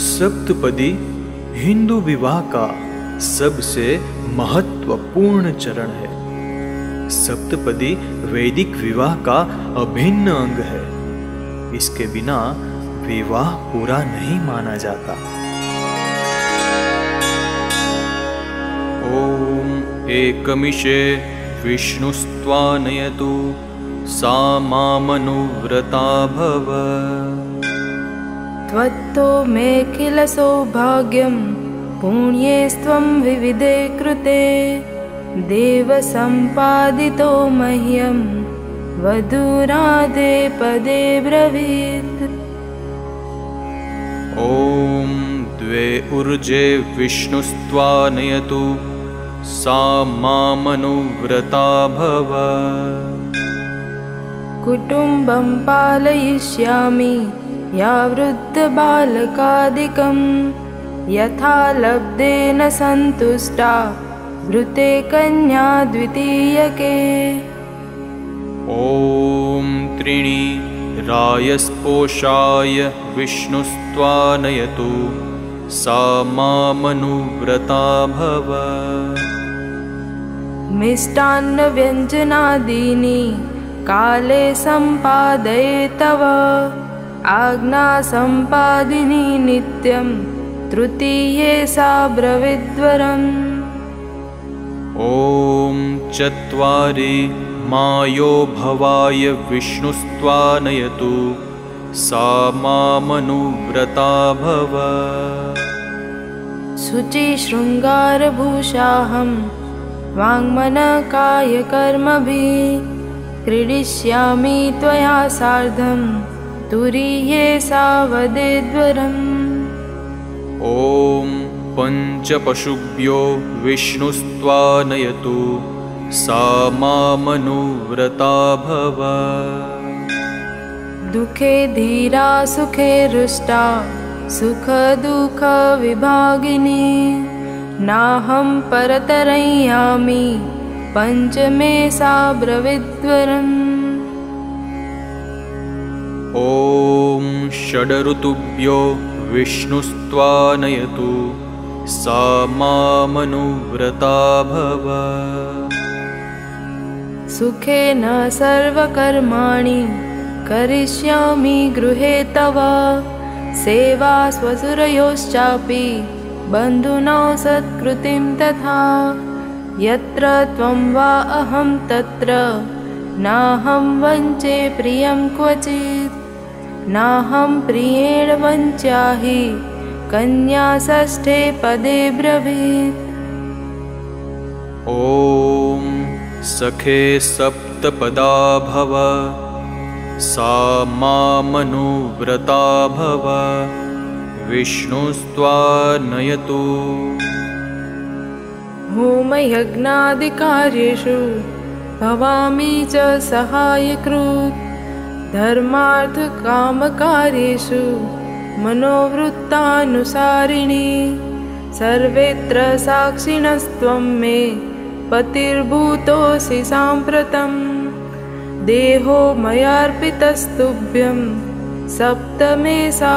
सप्तपदी हिंदू विवाह का सबसे महत्वपूर्ण चरण है। सप्तपदी वैदिक विवाह का अभिन्न अंग है। इसके बिना विवाह पूरा नहीं माना जाता। ॐ एकमिषे विष्णुस्त्वानयतु सा मामनुव्रता भव। त्वत्तो मेऽखिलसौभाग्यं पुण्येस्त्वं विविधे कृते। देवसम्पादितो मह्यं वधूराधे पदे ब्रवीत्। ॐ द्वे ऊर्जे विष्णुस्त्वानयतु सा मामनुव्रता भव। कुटुम्बं पालयिष्यामि या वृद्धबालकादिकं यथा लब्धेन सन्तुष्टा भृते कन्या द्वितीयके। ॐ त्रीणि रायस्पोषाय विष्णुस्त्वानयतु सा मामनुव्रता भव। मिष्टान्नव्यञ्जनादीनि काले सम्पादये तव आज्ञासम्पादिनी नित्यं तृतीये सा ब्रविद्वरम् ॐ चत्वारि मायो भवाय विष्णुस्त्वानयतु सा मामनुव्रता भव। शुचिशृङ्गारभूषाहं वाङ्मनकायकर्मभिः क्रीडिष्यामि त्वया सार्धं तुरीये सावदेद्वरम् ॐ पञ्चपशुभ्यो विष्णुस्त्वानयतु सा मामनुव्रता भव। दुःखे धीरा सुखे रुष्टा सुखदुःखविभागिनी। नाहं परतरय्यामि पञ्चमे सा ब्रविद्वरम् ॐ षडऋतुभ्यो विष्णुस्त्वानयतु सा मामनुव्रता भव। सुखेन सर्वकर्माणि करिष्यामि गृहे तव सेवा स्वसुरयोश्चापि बन्धुनौ सत्कृतिं तथा यत्र त्वं वा अहं तत्र नाहं वञ्चे प्रियं क्वचित् नाहं प्रियेण वञ्चाहि कन्या षष्ठे पदे ब्रवीत्। ॐ सखे सप्तपदा भव सा मामनुव्रता भव विष्णुस्त्वानयतु होमयज्ञादिकार्येषु भवामि च सहायकृत् धर्मार्थकामकार्येषु मनोवृत्तानुसारिणी सर्वेत्र साक्षिणस्त्वं मे पतिर्भूतोऽसि साम्प्रतं। देहो मयार्पितस्तुभ्यं सप्तमे सा